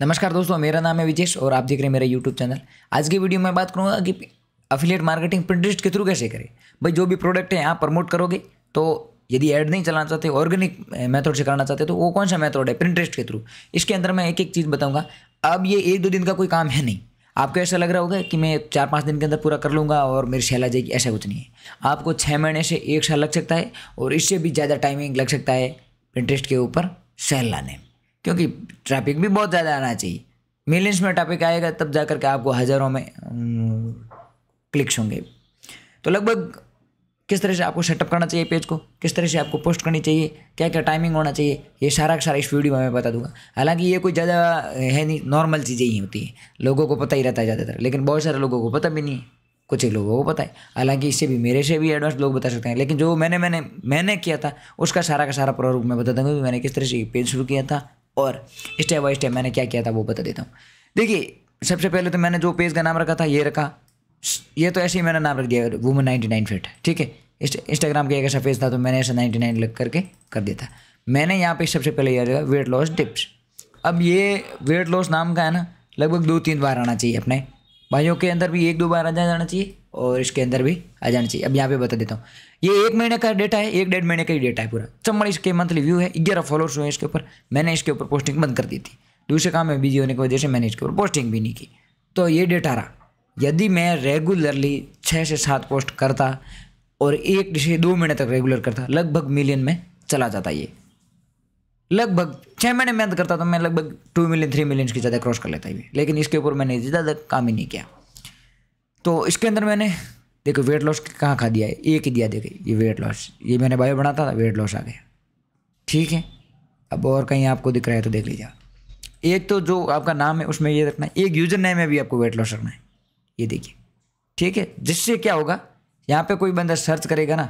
नमस्कार दोस्तों, मेरा नाम है विजेश और आप देख रहे हैं मेरा यूट्यूब चैनल आज की वीडियो में बात करूँगा कि अफिलिएट मार्केटिंग प्रिंटरेस्ट के थ्रू कैसे करें। भाई, जो भी प्रोडक्ट है यहाँ प्रमोट करोगे तो यदि ऐड नहीं चलाना चाहते ऑर्गेनिक मेथड से करना चाहते तो वो कौन सा मेथड है? प्रिंटरेस्ट के थ्रू इसके अंदर मैं एक एक चीज़ बताऊँगा। अब ये एक दो दिन का कोई काम है नहीं। आपको ऐसा लग रहा होगा कि मैं चार पाँच दिन के अंदर पूरा कर लूँगा और मेरी सेल आ जाएगी ऐसा कुछ नहीं है। आपको छः महीने से एक साल लग सकता है और इससे भी ज़्यादा टाइमिंग लग सकता है प्रिंटरेस्ट के ऊपर सेल लाने क्योंकि ट्रैफ़िक भी बहुत ज़्यादा आना चाहिए। मिलियंस में ट्रैफ़िक आएगा, तब जा कर के आपको हज़ारों में क्लिक्स होंगे। तो लगभग किस तरह से आपको सेटअप करना चाहिए पेज को? किस तरह से आपको पोस्ट करनी चाहिए? क्या क्या टाइमिंग होना चाहिए? ये सारा का सारा इस वीडियो में मैं बता दूँगा। हालाँकि ये कोई ज़्यादा, है नहीं नॉर्मल चीज़ें ही होती हैं। लोगों को पता ही रहता है ज़्यादातर, लेकिन बहुत सारे लोगों को पता भी नहीं है। कुछ लोगों को पता है। हालाँकि इससे भी, मेरे से भी एडवांस लोग बता सकते हैं। लेकिन जो मैंने मैंने मैंने किया था, उसका सारा का सारा प्रारूप मैं बता दूँगा मैंने किस तरह से पेज शुरू किया था और स्टेप बाई स्टेप मैंने क्या किया था वो बता देता हूँ। देखिए, सबसे पहले तो मैंने जो पेज का नाम रखा था, ये रखा। ये तो ऐसे ही मैंने नाम रख दिया वुमन नाइन्टी नाइन फिट ठीक है? इंस्टाग्राम का एक ऐसा पेज था तो मैंने ऐसा नाइन्टी नाइन लग करके कर दिया था। मैंने यहाँ पे सबसे पहले ये रखा वेट लॉस टिप्स अब ये वेट लॉस नाम का है ना, लगभग दो तीन बार आना चाहिए अपने। भाइयों के अंदर भी एक दो बार आ जाना चाहिए। और इसके अंदर भी आ जाना चाहिए। अब यहाँ पे बता देता हूँ। ये एक महीने का डेटा है, एक डेढ़ महीने का ही डेटा है पूरा। चम्मड़ इसके मंथली व्यू है, ग्यारह फॉलोअर्स हुए इसके ऊपर। मैंने इसके ऊपर पोस्टिंग बंद कर दी थी। दूसरे काम में बिज़ी होने की वजह से मैंने इसके ऊपर पोस्टिंग भी नहीं की। तो ये डेटा रहा। यदि मैं रेगुलरली छः से सात पोस्ट करता और एक से दो महीने तक रेगुलर करता, लगभग मिलियन में चला जाता ये। लगभग छः महीने मेहनत करता तो मैं लगभग टू मिलियन थ्री मिलियन की ज़्यादा क्रॉस कर लेता ये लेकिन इसके ऊपर मैंने ज़्यादा काम ही नहीं किया। तो इसके अंदर मैंने, देखो वेट लॉस कहाँ खा दिया है? एक ही दिया, देखे, ये वेट लॉस ये मैंने बायो बनाता था वेट लॉस आ गया। ठीक है? अब और कहीं आपको दिख रहा है तो देख लीजिए एक तो जो आपका नाम है, उसमें ये रखना है। एक यूज़र नेम में भी आपको वेट लॉस रखना है। ये देखिए। ठीक है? जिससे क्या होगा, यहाँ पे कोई बंदा सर्च करेगा ना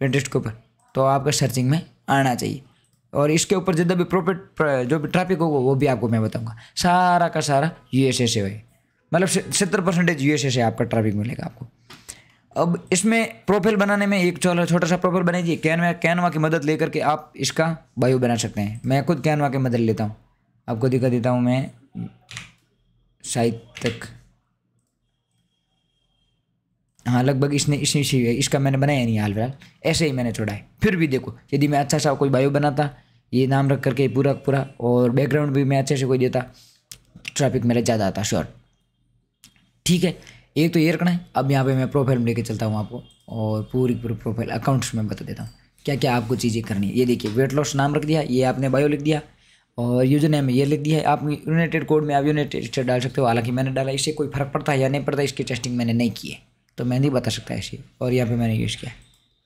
प्रिंटेस्ट के ऊपर तो आपका सर्चिंग में आना चाहिए। और इसके ऊपर जितना भी प्रॉफिट जो भी ट्रैफ़िक होगा, वो भी आपको मैं बताऊँगा। सारा का सारा यू एस ए से मतलब सत्तर परसेंटेज यू से आपका ट्रैफ़िक मिलेगा आपको। अब इसमें प्रोफ़ाइल बनाने में एक छोटा सा प्रोफ़ाइल बनाइए। कैनवा कैनवा की मदद लेकर के आप इसका बायो बना सकते हैं। मैं खुद कैनवा की मदद लेता हूँ। आपको दिखा देता हूँ मैं। शायद तक। हाँ लगभग इसने इसी से इसका मैंने बनाया नहीं हाल फ़िलहाल। ऐसे ही मैंने छोड़ा है। फिर भी देखो, यदि मैं अच्छा सा कोई बायो बनाता, ये नाम रख करके पूरा पूरा, और बैकग्राउंड भी मैं अच्छे से कोई देता ट्रैफ़िक मेरा ज़्यादा आता शॉर्ट ठीक है, एक तो ये रखना है। अब यहाँ पे मैं प्रोफ़ाइल में लेके चलता हूँ आपको और पूरी पूरी प्रोफ़ाइल अकाउंट्स में बता देता हूँ। क्या क्या आपको चीज़ें करनी है। ये देखिए वेट लॉस नाम रख दिया, ये आपने बायो लिख दिया और यूज़र नेम ये लिख दिया है। आप यूनाइटेड कोड में आप यूनाइटेड स्टेट डाल सकते हो। हालाँकि मैंने डाला, इससे कोई फ़र्क पड़ता है या नहीं पड़ता, इसकी टेस्टिंग मैंने नहीं की है। तो मैं नहीं बता सकता ऐसे और यहाँ पर मैंने यूज़ किया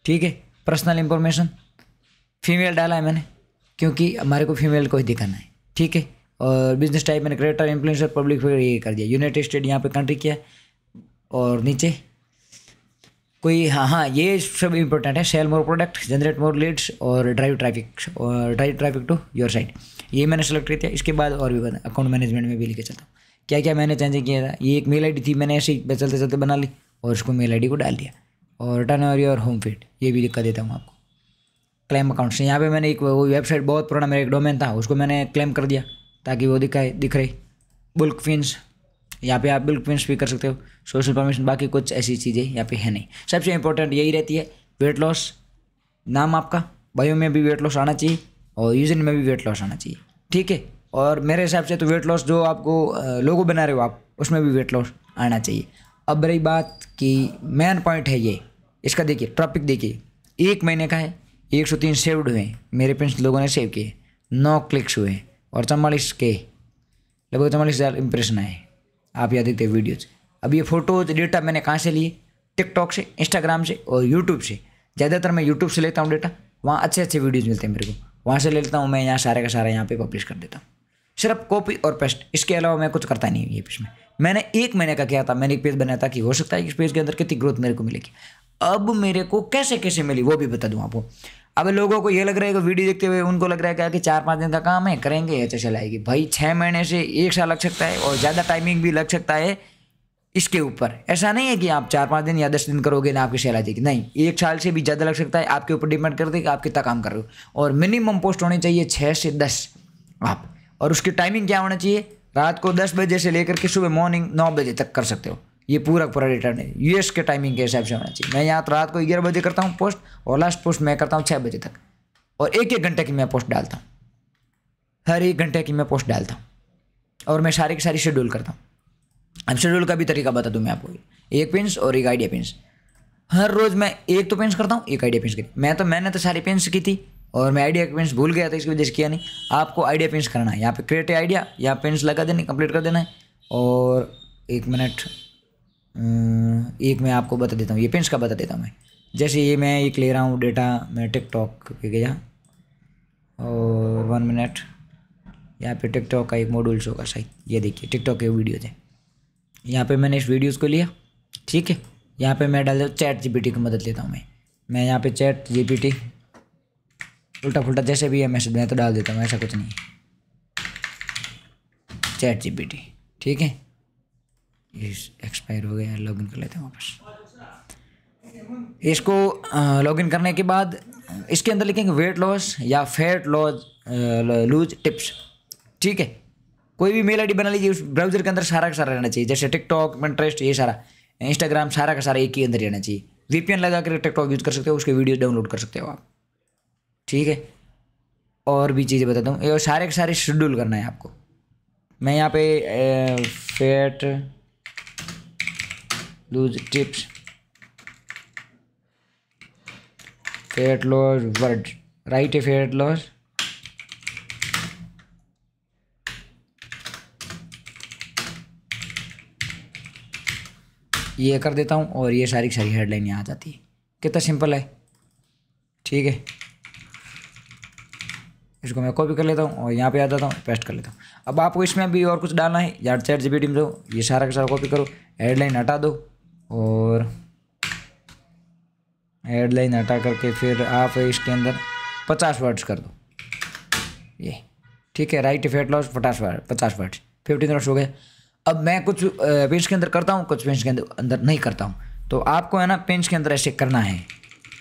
ठीक है पर्सनल इंफॉर्मेशन फीमेल डाला है मैंने, क्योंकि हमारे को फीमेल को ही दिखाना है। ठीक है और बिज़नेस टाइप मैंने क्रिएटर इन्फ्लुएंसर पब्लिक फिगर ये कर दिया। यूनाइटेड स्टेट यहाँ पे कंट्री किया और नीचे कोई हाँ हाँ ये सब इंपॉर्टेंट है। Sell more product generate more leads और ड्राइव ट्रैफ़िक और drive traffic to your site ये मैंने सेलेक्ट किया। इसके बाद और भी बना अकाउंट मैनेजमेंट में भी लिखे चलता हूँ। क्या क्या मैंने चेंज किया था? ये एक मेल आईडी थी मैंने ऐसे चलते चलते बना ली और उसको मेल आईडी को डाल दिया। और रिटर्न और योर होम फ़ीड ये भी दिक्कत देता हूँ आपको। क्लेम अकाउंट से यहाँ पे मैंने एक वो वेबसाइट बहुत पुराना मेरा एक डोमेन था, उसको मैंने क्लेम कर दिया। ताकि वो दिखाए, दिख रहे। बुल्क फिन्स यहाँ पे आप बुल्क फिन्स भी कर सकते हो। सोशल परमिशन बाकी कुछ ऐसी चीज़ें यहाँ पे है नहीं। सबसे इंपॉर्टेंट यही रहती है वेट लॉस नाम आपका बायो में भी वेट लॉस आना चाहिए और यूजन में भी वेट लॉस आना चाहिए। ठीक है? और मेरे हिसाब से तो वेट लॉस जो आपको लोगो बना रहे हो आप, उसमें भी वेट लॉस आना चाहिए। अब रही बात कि मेन पॉइंट है ये। इसका देखिए टॉपिक देखिए। एक महीने का है, एक सौ तीन सेव्ड हुए मेरे फ्रेंड्स लोगों ने सेव किए। नौ क्लिक्स हुए और चवालीस के, लगभग चवालीस हज़ार इंप्रेशन आए। आप यहाँ देखते वीडियोज़ अब ये फ़ोटोज डेटा मैंने कहाँ से लिए? टिकटॉक से इंस्टाग्राम से और यूट्यूब से। ज़्यादातर मैं यूट्यूब से लेता हूँ डेटा वहाँ अच्छे अच्छे वीडियोज़ मिलते हैं मेरे को। वहाँ से ले लेता हूँ मैं, यहाँ सारे का सारा यहाँ पे पब्लिश कर देता हूँ। सिर्फ़ कॉपी और पेस्ट इसके अलावा मैं कुछ करता नहीं ये पेज में। मैंने एक महीने का किया था, मैंने एक पेज बनाया था कि हो सकता है इस पेज के अंदर कितनी ग्रोथ मेरे को मिलेगी। अब मेरे को कैसे कैसे मिली वो भी बता दूँ आपको। अब लोगों को ये लग रहा है कि वीडियो देखते हुए उनको लग रहा है क्या कि चार पाँच दिन का काम है, करेंगे अच्छा चलाएगी भाई छः महीने से एक साल लग सकता है और ज़्यादा टाइमिंग भी लग सकता है इसके ऊपर। ऐसा नहीं है कि आप चार पाँच दिन या दस दिन करोगे ना आपकी सेल आ जाएगी नहीं, एक साल से भी ज़्यादा लग सकता है, आपके ऊपर डिपेंड कर देगा आप कितना काम कर रहे हो। और मिनिमम पोस्ट होनी चाहिए छः से दस आप। और उसकी टाइमिंग क्या होना चाहिए? रात को दस बजे से लेकर के सुबह मॉर्निंग नौ बजे तक कर सकते हो। ये पूरा पूरा रिटर्न है। यूएस के टाइमिंग के हिसाब से होना चाहिए। मैं यहाँ तो रात को ग्यारह बजे करता हूँ पोस्ट और लास्ट पोस्ट मैं करता हूँ छः बजे तक। और एक एक घंटे की मैं पोस्ट डालता हूँ। हर एक घंटे की मैं पोस्ट डालता हूँ। और मैं सारी की सारी शेड्यूल करता हूँ। अब शेड्यूल का भी तरीका बता दूँ मैं आपको। एक पिंस और एक आइडिया पिंस हर रोज़ मैं एक तो पेंस करता हूँ, एक आइडिया पेंस करी मैं तो मैंने तो सारी पेंस की थी और मैं आइडिया पेंस भूल गया था, इसकी वजह से किया नहीं। आपको आइडिया पेंस करना है। यहाँ पे क्रिएट आइडिया यहाँ पेंस लगा देने कंप्लीट कर देना है। और एक मिनट एक मैं आपको बता देता हूँ, ये पेंस का बता देता हूँ मैं। जैसे ये मैं एक ले रहा हूँ डेटा मैं टिकटॉक पे गया, और वन मिनट, यहाँ पे टिकटॉक का एक मॉड्यूल शो का सही ये देखिए, टिकटॉक के वीडियो थे। यहाँ पे मैंने इस वीडियोज़ को लिया, ठीक है? यहाँ पे मैं डाल दूँ चैट जीपीटी की मदद लेता हूँ मैं। मैं यहाँ पे चैट जीपीटी उल्टा फुल्टा जैसे भी है मैसेज मैं तो डाल देता हूँ, ऐसा कुछ नहीं चैट जीपीटी ठीक है? एक्सपायर हो गया लॉगिन कर लेते हैं वापस। इसको लॉगिन करने के बाद, इसके अंदर लिखेंगे वेट लॉस या फैट लॉस लूज टिप्स ठीक है? कोई भी मेल आईडी बना लीजिए, उस ब्राउज़र के अंदर सारा का सारा रहना चाहिए। जैसे टिकटॉक पिंटरेस्ट ये सारा। इंस्टाग्राम सारा का सारा एक ही अंदर रहना चाहिए। वीपीएन लगा कर टिकटॉक यूज़ कर सकते हो, उसके वीडियो डाउनलोड कर सकते हो आप। ठीक है? और भी चीज़ें बताता हूँ। ये सारे के सारे शेड्यूल करना है आपको। मैं यहाँ पे fat lose tips fat loss word write a fat loss ये कर देता हूँ और ये सारी की सारी हेडलाइन यहाँ आ जाती है। कितना सिंपल है। ठीक है। इसको मैं कॉपी कर लेता हूँ और यहाँ पे आ जाता हूँ पेस्ट कर लेता हूँ। अब आपको इसमें भी और कुछ डालना है। यार चैट जी में दो ये सारा का सारा कॉपी करो। हेडलाइन हटा दो। और हेडलाइन हटा करके फिर आप इसके अंदर पचास वर्ड्स कर दो। ये, ठीक है राइट फेट लॉस पचास वर्ड पचास वर्ड्स फिफ्टीन वर्ड्स हो गए। अब मैं कुछ पेंच के अंदर करता हूँ, कुछ पेंच के अंदर नहीं करता हूँ। तो आपको है ना पेंच के अंदर ऐसे करना है।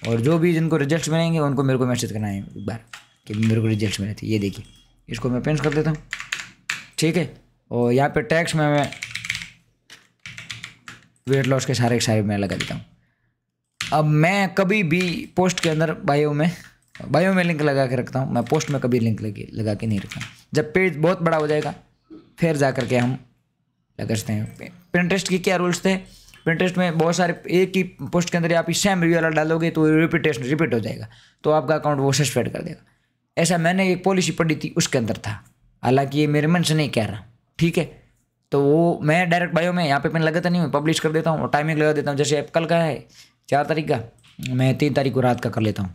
और जो भी जिनको रिज़ल्ट मिलेंगे, उनको मेरे को मैसेज करना है एक बार, कि मेरे को रिज़ल्ट मिले थे। ये देखिए, इसको मैं पेंच कर देता हूँ। ठीक है? और यहाँ पे टैक्स में मैं वेट लॉस के सारे सारे मैं लगा देता हूँ। अब मैं कभी भी पोस्ट के अंदर बायो में बायो में लिंक लगा के रखता हूँ। मैं पोस्ट में कभी लिंक लगे, लगा के नहीं रखता जब पेज बहुत बड़ा हो जाएगा, फिर जा कर के हम लगते हैं। प्रिंटेस्ट के क्या रूल्स थे? प्रिंटेस्ट में बहुत सारे, एक ही पोस्ट के अंदर आप सेम रिव्यू वाला डालोगे तो रिपीटेशन रिपीट हो जाएगा। तो आपका अकाउंट वो सस्पेंड कर देगा। ऐसा मैंने एक पॉलिसी पढ़ी थी, उसके अंदर था। हालाँकि ये मेरे मन से नहीं कह रहा। ठीक है? तो वो मैं डायरेक्ट बायो में यहाँ पे मैंने लगाता नहीं हूँ पब्लिश कर देता हूँ, और टाइमिंग लगा देता हूँ, जैसे अब कल का है, चार तारीख का, मैं तीन तारीख को रात का कर लेता हूँ।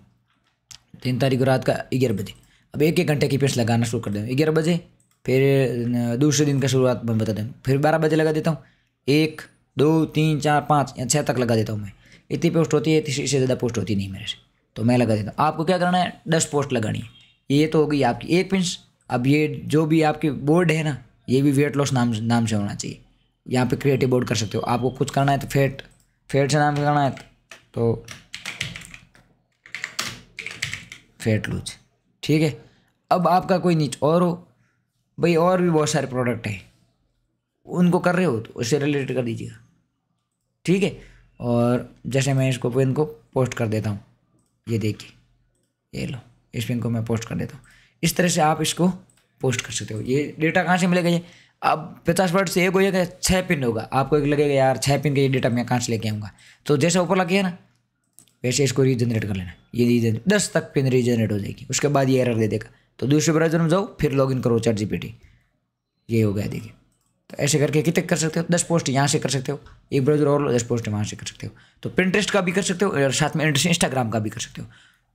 तीन तारीख को रात का ग्यारह बजे। अब एक एक घंटे की पेस्ट लगाना शुरू कर दें ग्यारह बजे, फिर दूसरे दिन का शुरुआत मैं बता दें फिर बारह बजे लगा देता हूँ, एक, दो, तीन, चार, पाँच, या छः तक लगा देता हूँ मैं। इतनी पोस्ट होती है इससे ज़्यादा पोस्ट होती नहीं मेरे से। तो मैं लगा देता हूँ। आपको क्या करना है? दस पोस्ट लगानी है। ये तो होगी आपकी एक पिंस अब ये जो भी आपकी बोर्ड है ना ये भी वेट लॉस नाम नाम से होना चाहिए। यहाँ पे क्रिएटिव बोर्ड कर सकते हो। आपको कुछ करना है तो फेट फेट से नाम करना है तो फेट लूज ठीक है? अब आपका कोई नीच और हो, भाई और भी बहुत सारे प्रोडक्ट हैं। उनको कर रहे हो तो उससे रिलेटेड कर दीजिएगा। ठीक है? और जैसे मैं इसको पेन को पोस्ट कर देता हूँ। ये देखिए, ये लो, इस पिन को मैं पोस्ट कर देता हूँ। इस तरह से आप इसको पोस्ट कर सकते हो। ये डेटा कहाँ से मिलेगा ये? अब पचास वर्ड से एक हो जाएगा छः पिन होगा। आपको एक लगेगा, यार छः पिन का ये डेटा मैं कहाँ से लेके आऊँगा? तो जैसे ऊपर लगे ना, वैसे इसको रीजनरेट कर लेना। ये रीजन दस तक पिन रीजनरेट हो जाएगी। उसके बाद ये एरर दे देगा। तो दूसरे ब्राउज़र में जाओ, फिर लॉग इन करो चैट जी ये हो गया देखिए। तो ऐसे करके कितने कर सकते हो? दस पोस्ट यहाँ से कर सकते हो। एक ब्राउज़र और लो दस पोस्ट वहाँ से कर सकते हो। तो प्रिंटरेस्ट का भी कर सकते हो, और साथ में इंस्टाग्राम का भी कर सकते हो।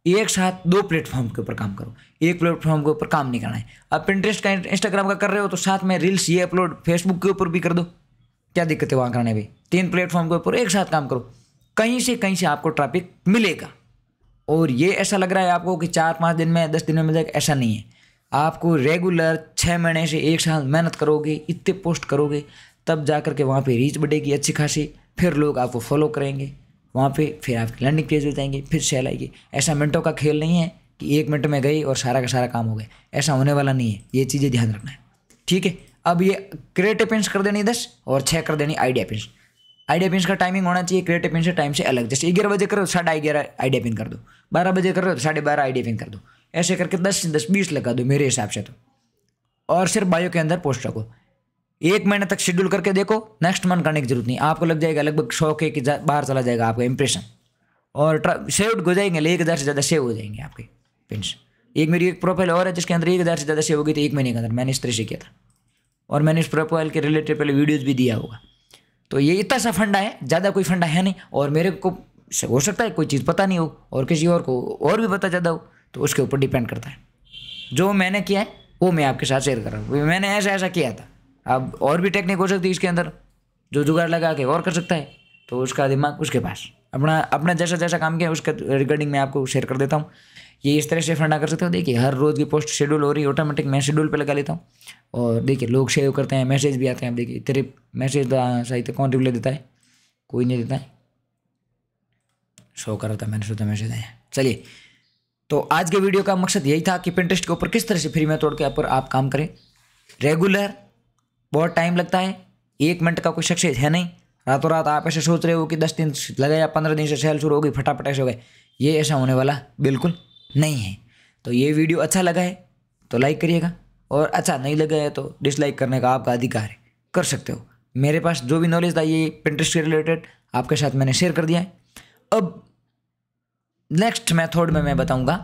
एक साथ दो प्लेटफॉर्म के ऊपर काम करो। एक प्लेटफॉर्म के ऊपर काम नहीं करना है। अब प्रिंटरेस्ट का इंस्टाग्राम का कर रहे हो तो साथ में रील्स ये अपलोड फेसबुक के ऊपर भी कर दो। क्या दिक्कत है वहाँ करने में तीन प्लेटफॉर्म के ऊपर एक साथ काम करो। कहीं से कहीं से आपको ट्रैफ़िक मिलेगा। और ये ऐसा लग रहा है आपको कि चार पाँच दिन में, दस दिन में मिल जाएगा। ऐसा नहीं है। आपको रेगुलर छः महीने से एक साल मेहनत करोगे, इतने पोस्ट करोगे, तब जा कर के वहाँ पर रीच बढ़ेगी अच्छी खासी। फिर लोग आपको फॉलो करेंगे। वहाँ पे फिर आपकी लैंडिंग पेज हो जाएँगे, फिर सेल आएगी। ऐसा मिनटों का खेल नहीं है कि एक मिनट में गई और सारा का सारा काम हो गया। ऐसा होने वाला नहीं है। ये चीज़ें ध्यान रखना है। ठीक है? अब ये क्रिएटिव पिंस कर देनी दस और छः कर देनी आइडिया पिंस आइडिया पिंस का टाइमिंग होना चाहिए। क्रिएटिव पिन से टाइम से अलग। जैसे ग्यारह बजे करो, साढ़े ग्यारह आइडिया पिन कर दो। बारह बजे करो, साढ़े बारह आइडिया पिन कर दो। ऐसे करके दस से दस, बीस लगा दो मेरे हिसाब से तो। और सिर्फ़ बायो के अंदर पोस्ट रखो। एक महीने तक शेड्यूल करके देखो नेक्स्ट मंथ करने की ज़रूरत नहीं। आपको लग जाएगा लगभग सौ के कि बाहर चला जाएगा आपका इंप्रेशन और सेव हो जाएँगे, एक हज़ार से ज़्यादा सेव हो जाएँगे आपके पिंस एक मेरी एक प्रोफ़ाइल और है जिसके अंदर एक हज़ार से ज़्यादा सेव हो गई थी एक महीने के अंदर। मैंने इस तरह से किया था। और मैंने इस प्रोफ़ाइल के रिलेटेड पहले वीडियोज़ भी दिया होगा। तो ये इतना सा फंडा है, ज़्यादा कोई फंडा है नहीं। और मेरे को हो सकता है कोई चीज़ पता नहीं हो, और किसी और को और भी पता ज़्यादा हो तो उसके ऊपर डिपेंड करता है। जो मैंने किया है, वो मैं आपके साथ शेयर कर रहा हूँ। मैंने ऐसा ऐसा किया था। अब और भी टेक्निक हो सकती है इसके अंदर, जो जुगाड़ लगा के और कर सकता है तो उसका दिमाग उसके पास। अपना अपना जैसा जैसा काम किया, उसके रिगार्डिंग मैं आपको शेयर कर देता हूँ। ये इस तरह से फंडा कर सकते हो। देखिए, हर रोज़ की पोस्ट शेड्यूल हो रही है ऑटोमेटिक मैं शेड्यूल पे लगा लेता हूँ। और देखिए, लोग शेयर करते हैं मैसेज भी आते हैं। देखिए, तेरे मैसेज सही तो कौन रिप्लाई देता है? कोई नहीं देता है। शो कर था मैंने सोचा मैसेज आया। चलिए तो आज के वीडियो का मकसद यही था कि पिंटरेस्ट के ऊपर किस तरह से फ्री में तोड़ के ऊपर आप काम करें। रेगुलर बहुत टाइम लगता है। एक मिनट का कोई सक्सेस है नहीं। रातों रात आप ऐसे सोच रहे हो कि दस दिन लगे या पंद्रह दिन से सेल शुरू हो गई, फटाफट ऐसे हो गए। ये ऐसा होने वाला बिल्कुल नहीं है। तो ये वीडियो अच्छा लगा है तो लाइक करिएगा। और अच्छा नहीं लगा है तो डिसलाइक करने का आपका अधिकार है। कर सकते हो। मेरे पास जो भी नॉलेज था, ये पिंट्रेस्ट के रिलेटेड आपके साथ मैंने शेयर कर दिया है। अब नेक्स्ट मेथड में मैं बताऊँगा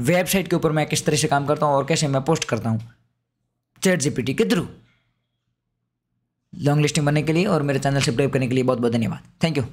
वेबसाइट के ऊपर मैं किस तरह से काम करता हूँ और कैसे मैं पोस्ट करता हूँ। चैट जीपीटी के थ्रू लॉन्ग लिस्टिंग बनने के लिए और मेरे चैनल सब्सक्राइब करने के लिए बहुत बहुत धन्यवाद। Thank you.